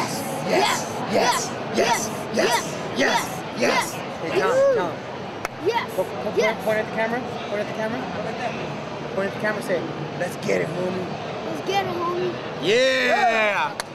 Yes. Yes. Yes. Yes. Yes. Yes. Yes. Hey, Tom. Tom. Yes. Po yes. Point, point at the camera. Point at the camera. Point at the camera. Say, let's get it, homie. Let's get it, homie. Yeah. yeah.